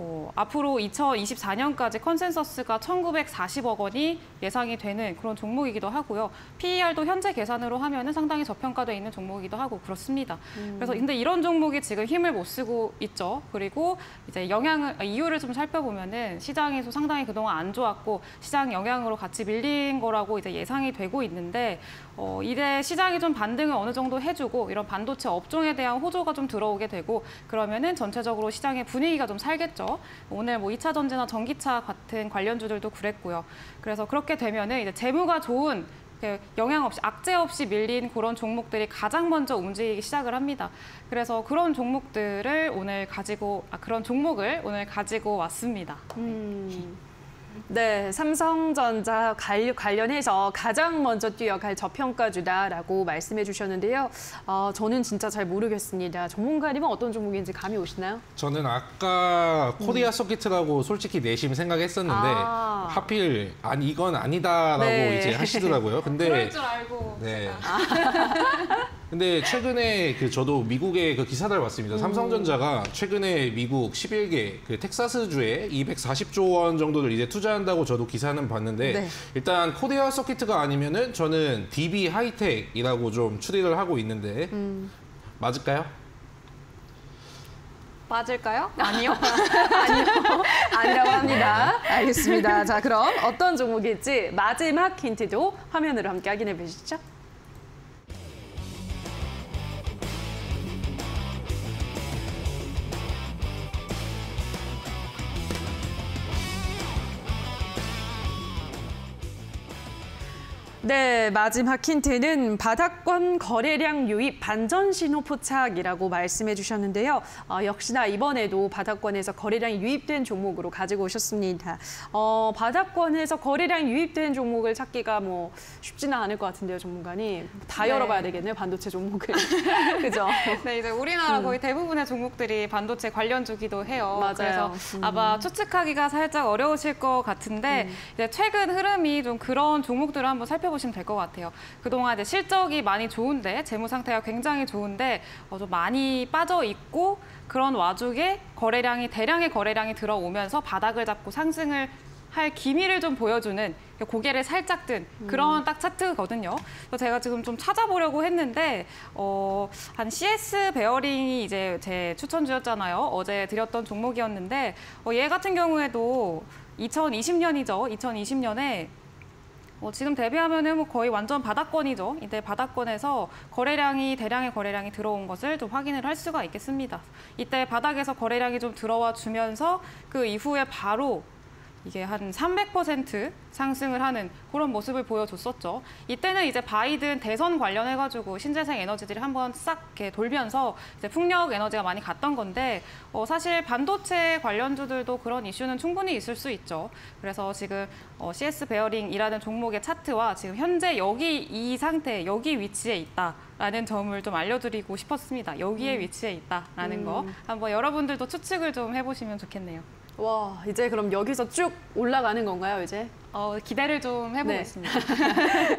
뭐 앞으로 2024년까지 컨센서스가 1,940억 원이 예상이 되는 그런 종목이기도 하고요. PER도 현재 계산으로 하면은 상당히 저평가돼 있는 종목이기도 하고 그렇습니다. 그래서 근데 이런 종목이 지금 힘을 못 쓰고 있죠. 그리고 이제 영향을 아, 이유를 좀 살펴보면은 시장에서 상당히 그동안 안 좋았고 시장 영향으로 같이 밀린 거라고 이제 예상이 되고 있는데 어, 이제 시장이 좀 반등을 어느 정도 해주고 이런 반도체 업종에 대한 호조가 좀 들어오게 되고 그러면은 전체적으로 시장의 분위기가 좀 살겠죠. 오늘 뭐 2차 전지나 전기차 같은 관련주들도 그랬고요. 그래서 그렇게 되면은 이제 재무가 좋은 그 영향 없이 악재 없이 밀린 그런 종목들이 가장 먼저 움직이기 시작을 합니다. 그래서 그런 종목들을 오늘 가지고 아 그런 종목을 오늘 가지고 왔습니다. 음. 네, 삼성전자 관- 관련해서 가장 먼저 뛰어갈 저평가주다라고 말씀해 주셨는데요. 어, 저는 진짜 잘 모르겠습니다. 전문가님은 어떤 종목인지 감이 오시나요? 저는 아까 코리아 서키트라고 솔직히 내심 생각했었는데 아. 하필 아니 이건 아니다라고 네. 이제 하시더라고요. 근데 줄 알고 네. [LAUGHS] 근데 최근에 그 저도 미국의 그 기사를 봤습니다. 음. 삼성전자가 최근에 미국 11개 그 텍사스주에 240조 원 정도를 이제 투자한다고 저도 기사는 봤는데 네. 일단 코데아 서키트가 아니면은 저는 DB 하이텍이라고 좀 추리를 하고 있는데 음. 맞을까요? 맞을까요? 아니요. [LAUGHS] 아니라고 합니다. 알겠습니다. 자, 그럼 어떤 종목일지 마지막 힌트도 화면으로 함께 확인해 보시죠. 네, 마지막 힌트는 바닥권 거래량 유입 반전 신호 포착이라고 말씀해 주셨는데요. 어, 역시나 이번에도 바닥권에서 거래량이 유입된 종목으로 가지고 오셨습니다. 어, 바닥권에서 거래량 유입된 종목을 찾기가 뭐 쉽지는 않을 것 같은데요, 전문가님. 다 네. 열어봐야 되겠네요, 반도체 종목을. [LAUGHS] 그죠? 네, 이제 우리나라 거의 대부분의 종목들이 반도체 관련주기도 해요. 음. 맞아요. 그래서 음. 아마 추측하기가 살짝 어려우실 것 같은데 이제 최근 흐름이 좀 그런 종목들을 한번 살펴보시면 될 것 같아요. 그동안 이제 실적이 많이 좋은데 재무 상태가 굉장히 좋은데 어, 좀 많이 빠져 있고 그런 와중에 거래량이 대량의 거래량이 들어오면서 바닥을 잡고 상승을 할 기미를 좀 보여주는 고개를 살짝 든 그런 딱 차트거든요. 그래서 제가 지금 좀 찾아보려고 했는데 어, 한 CS 베어링이 이제 제 추천주였잖아요. 어제 드렸던 종목이었는데 어, 얘 같은 경우에도 2020년이죠. 2020년에 어, 지금 대비하면은 뭐 거의 완전 바닥권이죠. 이때 바닥권에서 거래량이 대량의 거래량이 들어온 것을 좀 확인을 할 수가 있겠습니다. 이때 바닥에서 거래량이 좀 들어와 주면서 그 이후에 바로 이게 한 300% 상승을 하는 그런 모습을 보여줬었죠. 이때는 이제 바이든 대선 관련해가지고 신재생 에너지들이 한번 싹 이렇게 돌면서 이제 풍력 에너지가 많이 갔던 건데 어, 사실 반도체 관련주들도 그런 이슈는 충분히 있을 수 있죠. 그래서 지금 어, CS 베어링이라는 종목의 차트와 지금 현재 여기 이 상태 여기 위치에 있다 라는 점을 좀 알려드리고 싶었습니다. 여기에 위치해 있다라는 거 한번 여러분들도 추측을 좀 해보시면 좋겠네요. 와, 이제 그럼 여기서 쭉 올라가는 건가요, 이제? 어, 기대를 좀 해보겠습니다.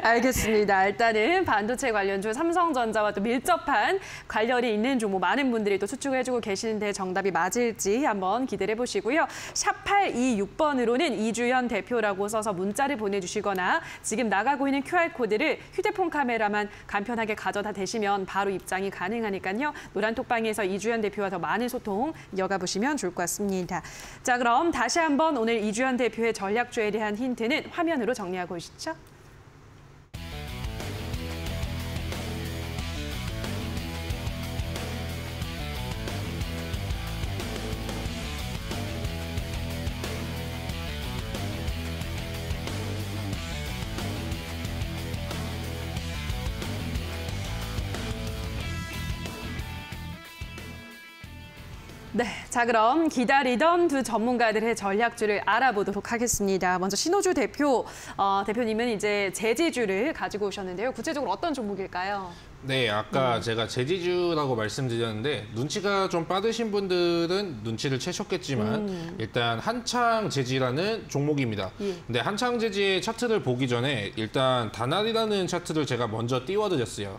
[LAUGHS] 알겠습니다. 일단은 반도체 관련주 삼성전자와 또 밀접한 관련이 있는 종목 많은 분들이 또 추측해주고 계시는데 정답이 맞을지 한번 기대를 해보시고요. 샵 826번으로는 이주연 대표라고 써서 문자를 보내주시거나 지금 나가고 있는 QR코드를 휴대폰 카메라만 간편하게 가져다 대시면 바로 입장이 가능하니까요. 노란톡방에서 이주연 대표와 더 많은 소통 이어가 보시면 좋을 것 같습니다. 자, 그럼 다시 한번 오늘 이주연 대표의 전략주에 대한 힌트 는 화면으로 정리하고 오시죠. 자 그럼 기다리던 두 전문가들의 전략주를 알아보도록 하겠습니다. 먼저 신호주 대표 어, 대표님은 이제 제지주를 가지고 오셨는데요. 구체적으로 어떤 종목일까요? 네, 아까 제가 제지주라고 말씀드렸는데 눈치가 좀 빠르신 분들은 눈치를 채셨겠지만 일단 한창 제지라는 종목입니다. 예. 근데 한창 제지의 차트를 보기 전에 일단 다날이라는 차트를 제가 먼저 띄워드렸어요.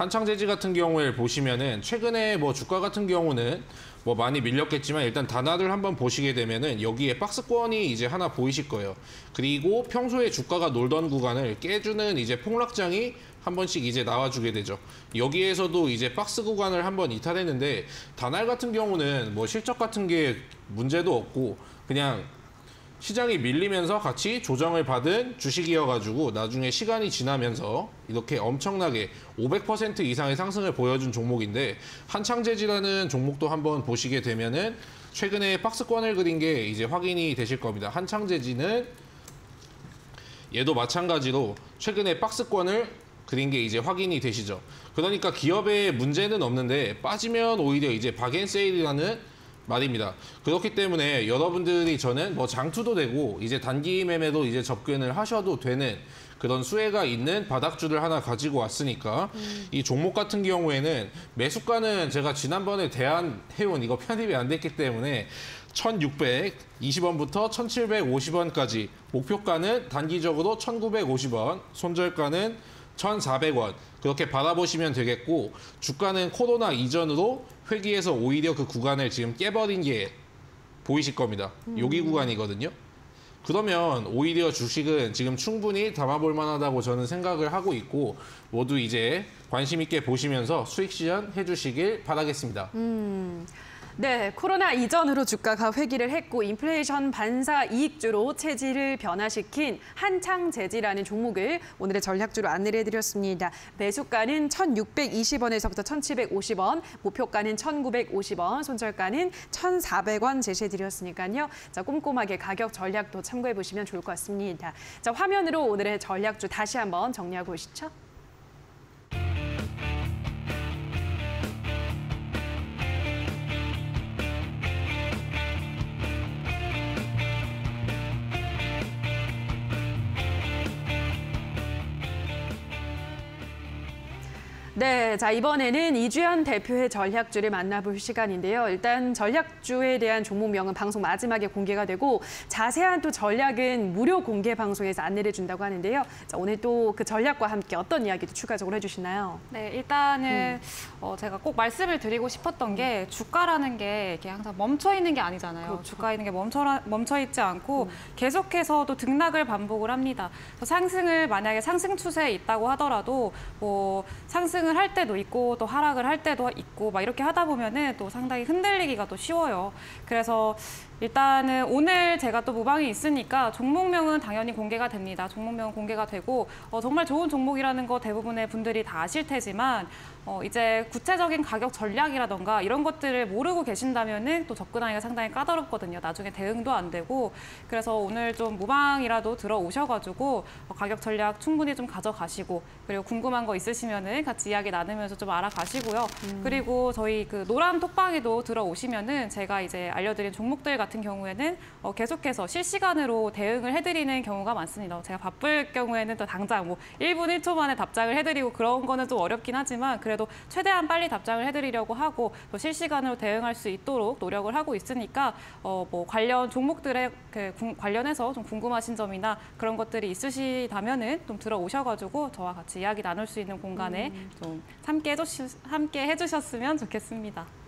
한창 제지 같은 경우에 보시면은 최근에 뭐 주가 같은 경우는 뭐 많이 밀렸겠지만 일단 단화를 한번 보시게 되면은 여기에 박스권이 이제 하나 보이실 거예요. 그리고 평소에 주가가 놀던 구간을 깨주는 이제 폭락장이 한 번씩 이제 나와주게 되죠. 여기에서도 이제 박스 구간을 한번 이탈했는데 단알 같은 경우는 뭐 실적 같은 게 문제도 없고 그냥 시장이 밀리면서 같이 조정을 받은 주식이어가지고 나중에 시간이 지나면서 이렇게 엄청나게 500% 이상의 상승을 보여준 종목인데 한창재지라는 종목도 한번 보시게 되면은 최근에 박스권을 그린 게 이제 확인이 되실 겁니다. 한창재지는 얘도 마찬가지로 최근에 박스권을 그린 게 이제 확인이 되시죠. 그러니까 기업에 문제는 없는데 빠지면 오히려 이제 박앤세일이라는 말입니다. 그렇기 때문에 여러분들이 저는 뭐 장투도 되고 이제 단기 매매도 이제 접근을 하셔도 되는 그런 수혜가 있는 바닥주를 하나 가지고 왔으니까 이 종목 같은 경우에는 매수가는 제가 지난번에 대한해운 이거 편입이 안 됐기 때문에 1620원부터 1750원까지 목표가는 단기적으로 1950원, 손절가는 1,400원 그렇게 받아보시면 되겠고 주가는 코로나 이전으로 회기에서 오히려 그 구간을 지금 깨버린 게 보이실 겁니다. 여기 구간이거든요. 그러면 오히려 주식은 지금 충분히 담아볼 만하다고 저는 생각을 하고 있고 모두 이제 관심 있게 보시면서 수익 실현 해주시길 바라겠습니다. 네, 코로나 이전으로 주가가 회귀를 했고 인플레이션 반사 이익주로 체질을 변화시킨 한창 재지라는 종목을 오늘의 전략주로 안내를 해드렸습니다. 매수가는 1,620원에서부터 1,750원, 목표가는 1,950원, 손절가는 1,400원 제시해드렸으니까요. 자, 꼼꼼하게 가격 전략도 참고해 보시면 좋을 것 같습니다. 자, 화면으로 오늘의 전략주 다시 한번 정리하고 오시죠. 네, 자 이번에는 이주연 대표의 전략주를 만나볼 시간인데요. 일단 전략주에 대한 종목명은 방송 마지막에 공개가 되고 자세한 또 전략은 무료 공개 방송에서 안내를 준다고 하는데요. 자, 오늘 또 그 전략과 함께 어떤 이야기도 추가적으로 해주시나요? 네, 일단은 어, 제가 꼭 말씀을 드리고 싶었던 게 주가라는 게 이게 항상 멈춰 있는 게 아니잖아요. 그렇죠. 주가 있는 게 멈춰 멈춰 있지 않고 계속해서 또 등락을 반복을 합니다. 상승을 만약에 상승 추세에 있다고 하더라도 뭐 상승 을 할 때도 있고 또 하락을 할 때도 있고 막 이렇게 하다 보면은 또 상당히 흔들리기가 또 쉬워요. 그래서 일단은 오늘 제가 또 무방이 있으니까 종목명은 당연히 공개가 됩니다. 종목명은 공개가 되고 어, 정말 좋은 종목이라는 거 대부분의 분들이 다 아실 테지만 어, 이제 구체적인 가격 전략이라던가 이런 것들을 모르고 계신다면은 또 접근하기가 상당히 까다롭거든요. 나중에 대응도 안 되고 그래서 오늘 좀 무방이라도 들어오셔가지고 어, 가격 전략 충분히 좀 가져가시고 그리고 궁금한 거 있으시면은 같이 이야기 나누면서 좀 알아가시고요. 그리고 저희 그 노란 톡방에도 들어오시면 은 제가 이제 알려드린 종목들 같은 경우에는 어, 계속해서 실시간으로 대응을 해드리는 경우가 많습니다. 제가 바쁠 경우에는 또 당장 뭐 1분 1초 만에 답장을 해드리고 그런 거는 좀 어렵긴 하지만 그래도 최대한 빨리 답장을 해드리려고 하고 또 실시간으로 대응할 수 있도록 노력을 하고 있으니까 어, 뭐 관련 종목들에 그 궁- 관련해서 좀 궁금하신 점이나 그런 것들이 있으시다면은 좀 들어오셔가지고 저와 같이 이야기 나눌 수 있는 공간에 좀 함께 해주시, 함께 해주셨으면 좋겠습니다.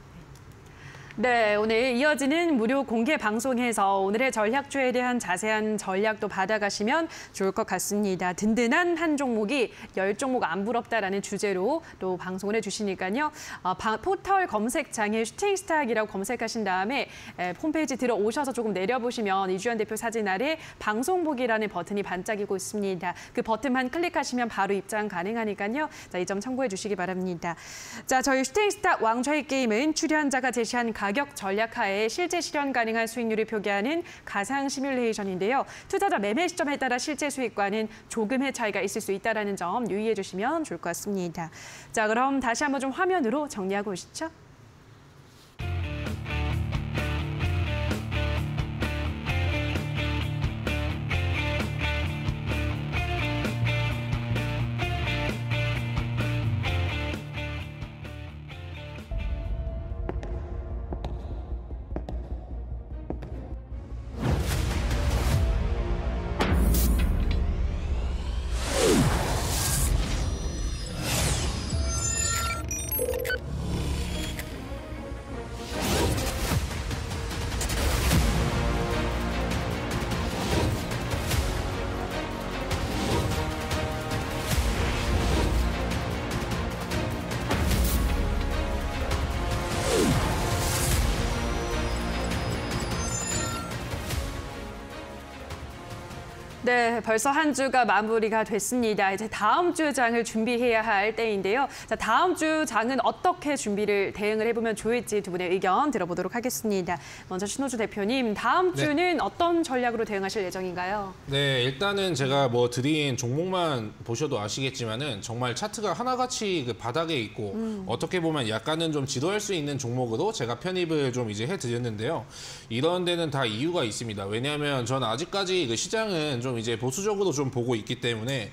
네, 오늘 이어지는 무료 공개 방송에서 오늘의 전략주에 대한 자세한 전략도 받아가시면 좋을 것 같습니다. 든든한 한 종목이 열 종목 안 부럽다라는 주제로 또 방송을 해주시니까요. 어, 바- 포털 검색창에 슈팅스탁이라고 검색하신 다음에 에, 홈페이지 들어오셔서 조금 내려보시면 이주연 대표 사진 아래 방송 보기라는 버튼이 반짝이고 있습니다. 그 버튼만 클릭하시면 바로 입장 가능하니까요. 자, 이 점 참고해 주시기 바랍니다. 자, 저희 슈팅스탁 왕좌의 게임은 출연자가 제시한 가격 전략하에 실제 실현 가능한 수익률을 표기하는 가상 시뮬레이션인데요. 투자자 매매 시점에 따라 실제 수익과는 조금의 차이가 있을 수 있다는 점 유의해 주시면 좋을 것 같습니다. 자, 그럼 다시 한번 좀 화면으로 정리하고 오시죠. 네, 벌써 한 주가 마무리가 됐습니다. 이제 다음 주 장을 준비해야 할 때인데요. 자, 다음 주 장은 어떻게 준비를 대응을 해보면 좋을지 두 분의 의견 들어보도록 하겠습니다. 먼저 신호주 대표님, 다음 네. 주는 어떤 전략으로 대응하실 예정인가요? 네, 일단은 제가 뭐 드린 종목만 보셔도 아시겠지만은 정말 차트가 하나같이 그 바닥에 있고 어떻게 보면 약간은 좀 지도할 수 있는 종목으로 제가 편입을 좀 이제 해드렸는데요. 이런 데는 다 이유가 있습니다. 왜냐하면 저는 아직까지 그 시장은 좀 이제 보수적으로 좀 보고 있기 때문에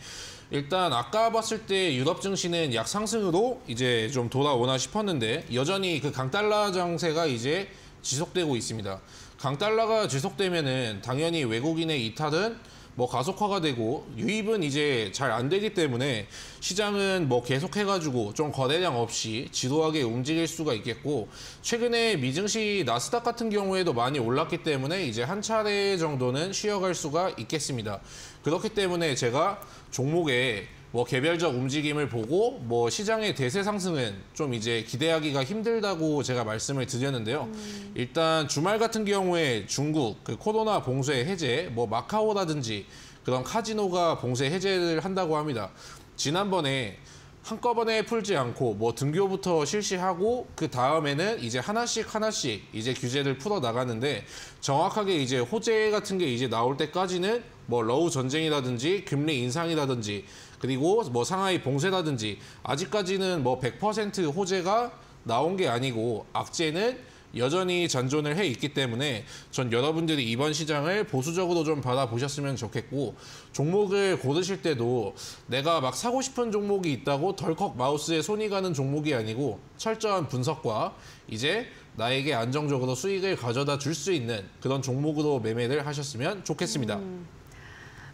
일단 아까 봤을 때 유럽 증시는 약 상승으로 이제 좀 돌아오나 싶었는데 여전히 그 강달러 장세가 이제 지속되고 있습니다. 강달러가 지속되면은 당연히 외국인의 이탈은 뭐 가속화가 되고 유입은 이제 잘 안 되기 때문에 시장은 뭐 계속 해가지고 좀 거래량 없이 지도하게 움직일 수가 있겠고 최근에 미증시 나스닥 같은 경우에도 많이 올랐기 때문에 이제 한 차례 정도는 쉬어갈 수가 있겠습니다. 그렇기 때문에 제가 종목에 뭐 개별적 움직임을 보고 뭐 시장의 대세 상승은 좀 이제 기대하기가 힘들다고 제가 말씀을 드렸는데요. 일단 주말 같은 경우에 중국 그 코로나 봉쇄 해제, 뭐 마카오라든지 그런 카지노가 봉쇄 해제를 한다고 합니다. 지난번에 한꺼번에 풀지 않고 뭐 등교부터 실시하고 그 다음에는 이제 하나씩 하나씩 이제 규제를 풀어 나가는데 정확하게 이제 호재 같은 게 이제 나올 때까지는 뭐 러우 전쟁이라든지 금리 인상이라든지 그리고 뭐 상하이 봉쇄라든지 아직까지는 뭐 100% 호재가 나온 게 아니고 악재는 여전히 잔존을 해 있기 때문에 전 여러분들이 이번 시장을 보수적으로 좀 받아보셨으면 좋겠고 종목을 고르실 때도 내가 막 사고 싶은 종목이 있다고 덜컥 마우스에 손이 가는 종목이 아니고 철저한 분석과 이제 나에게 안정적으로 수익을 가져다 줄 수 있는 그런 종목으로 매매를 하셨으면 좋겠습니다.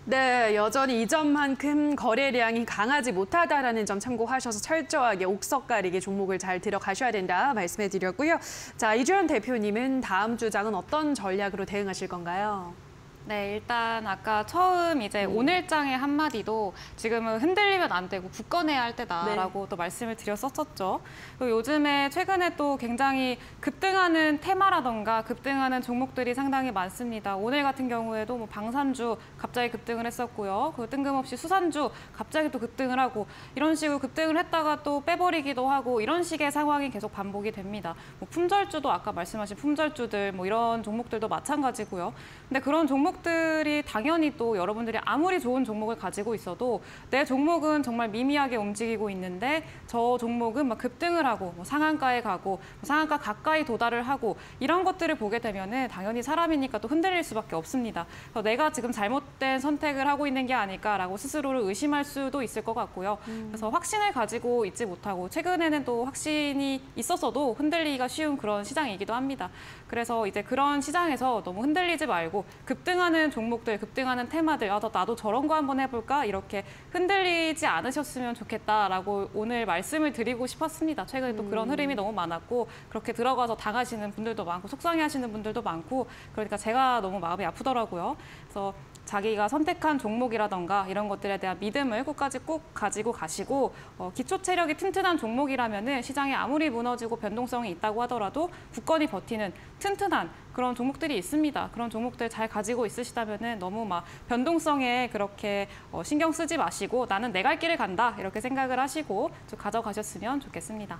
네, 여전히 이전만큼 거래량이 강하지 못하다라는 점 참고하셔서 철저하게 옥석 가리게 종목을 잘 들어가셔야 된다 말씀해 드렸고요. 자, 이주연 대표님은 다음 주장은 어떤 전략으로 대응하실 건가요? 네, 일단 아까 처음 이제 오늘장의 한마디도 지금은 흔들리면 안 되고 굳건해야 할 때다라고 또 말씀을 드렸었었죠. 그리고 요즘에 최근에 또 굉장히 급등하는 테마라던가 급등하는 종목들이 상당히 많습니다. 오늘 같은 경우에도 뭐 방산주 갑자기 급등을 했었고요. 그 뜬금없이 수산주 갑자기 또 급등을 하고 이런 식으로 급등을 했다가 또 빼버리기도 하고 이런 식의 상황이 계속 반복이 됩니다. 뭐 품절주도 아까 말씀하신 품절주들 뭐 이런 종목들도 마찬가지고요. 근데 그런 종목 들이 당연히 또 여러분들이 아무리 좋은 종목을 가지고 있어도 내 종목은 정말 미미하게 움직이고 있는데 저 종목은 막 급등을 하고 뭐 상한가에 가고 뭐 상한가 가까이 도달을 하고 이런 것들을 보게 되면은 당연히 사람이니까 또 흔들릴 수밖에 없습니다. 그래서 내가 지금 잘못된 선택을 하고 있는 게 아닐까라고 스스로를 의심할 수도 있을 것 같고요. 그래서 확신을 가지고 있지 못하고 최근에는 또 확신이 있었어도 흔들리기가 쉬운 그런 시장이기도 합니다. 그래서 이제 그런 시장에서 너무 흔들리지 말고 급등하는 종목들, 급등하는 테마들, 아, 나도 저런 거 한번 해볼까? 이렇게 흔들리지 않으셨으면 좋겠다라고 오늘 말씀을 드리고 싶었습니다. 최근에 또 그런 흐름이 너무 많았고 그렇게 들어가서 당하시는 분들도 많고 속상해하시는 분들도 많고 그러니까 제가 너무 마음이 아프더라고요. 그래서 자기가 선택한 종목이라던가 이런 것들에 대한 믿음을 끝까지 꼭 가지고 가시고 어, 기초 체력이 튼튼한 종목이라면은 시장에 아무리 무너지고 변동성이 있다고 하더라도 굳건히 버티는 튼튼한 그런 종목들이 있습니다. 그런 종목들 잘 가지고 있으시다면은 너무 막 변동성에 그렇게 어, 신경 쓰지 마시고 나는 내 갈 길을 간다 이렇게 생각을 하시고 좀 가져가셨으면 좋겠습니다.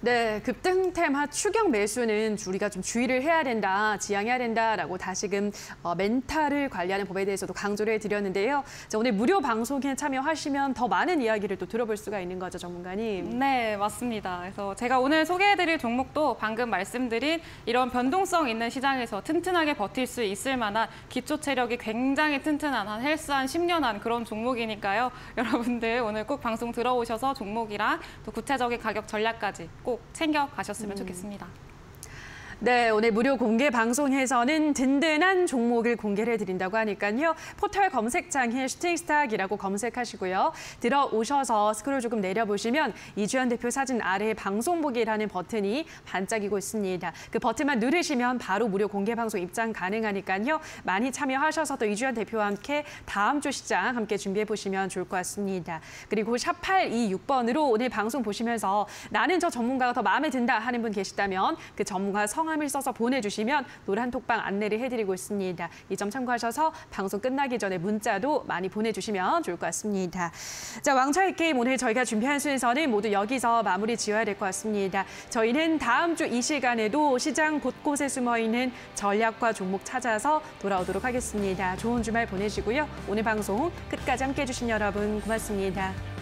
네, 급등 테마 추격 매수는 우리가 좀 주의를 해야 된다, 지양해야 된다라고 다시금 어, 멘탈을 관리하는 법에 대해서도 강조를 해드렸는데요. 자, 오늘 무료 방송에 참여하시면 더 많은 이야기를 또 들어볼 수가 있는 거죠, 전문가님. 네, 맞습니다. 그래서 제가 오늘 소개해드릴 종목도 방금 말씀드린 이런 변동성 있는 시장에서 튼튼하게 버틸 수 있을 만한 기초 체력이 굉장히 튼튼한 한 헬스 한 10년 한 그런 종목이니까요. [LAUGHS] 여러분들 오늘 꼭 방송 들어오셔서 종목이랑 또 구체적인 가격 전략까지 꼭 챙겨 가셨으면 좋겠습니다. 네, 오늘 무료 공개 방송에서는 든든한 종목을 공개를 해드린다고 하니까요. 포털 검색창에 슈팅스탁이라고 검색하시고요. 들어오셔서 스크롤 조금 내려보시면 이주연 대표 사진 아래에 방송 보기라는 버튼이 반짝이고 있습니다. 그 버튼만 누르시면 바로 무료 공개 방송 입장 가능하니까요. 많이 참여하셔서 또 이주연 대표와 함께 다음 주 시장 함께 준비해 보시면 좋을 것 같습니다. 그리고 샵 826번으로 오늘 방송 보시면서 나는 저 전문가가 더 마음에 든다 하는 분 계시다면 그 전문가 성 성함을 써서 보내주시면 노란 톡방 안내를 해드리고 있습니다. 이 점 참고하셔서 방송 끝나기 전에 문자도 많이 보내주시면 좋을 것 같습니다. 자, 왕차의 게임 오늘 저희가 준비한 순서는 모두 여기서 마무리 지어야 될 것 같습니다. 저희는 다음 주 이 시간에도 시장 곳곳에 숨어있는 전략과 종목 찾아서 돌아오도록 하겠습니다. 좋은 주말 보내시고요. 오늘 방송 끝까지 함께해 주신 여러분 고맙습니다.